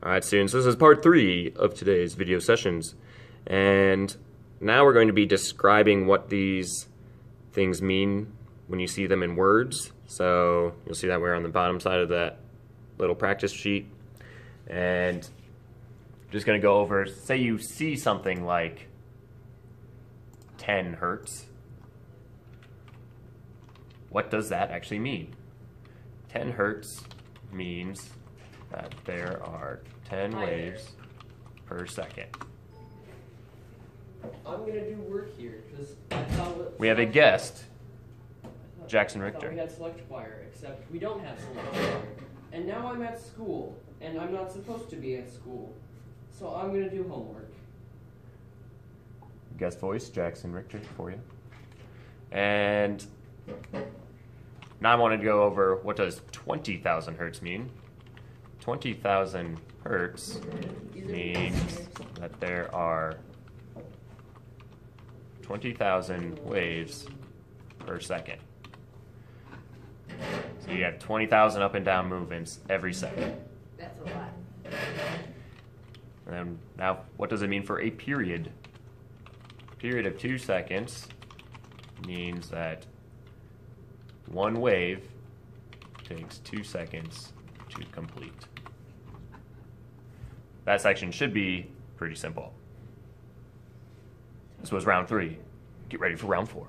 All right, students, this is part three of today's video sessions. And now we're going to be describing what these things mean when you see them in words. So you'll see that we're on the bottom side of that little practice sheet. And I'm just going to go over, say you see something like 10 hertz. What does that actually mean? 10 hertz means that there are 10 Hi waves per second. I'm gonna do work here because We have a guest, Jackson Richter. we had select choir, except we don't have select choir. And now I'm at school, and I'm not supposed to be at school, so I'm gonna do homework. guest voice, Jackson Richter, for you. And now I wanted to go over what does 20,000 hertz mean. 20,000 hertz means that there are 20,000 waves per second. So you have 20,000 up and down movements every second. That's a lot. And then now, what does it mean for a period? Period of two seconds means that one wave takes two seconds to complete. That section should be pretty simple. This was round three. Get ready for round four.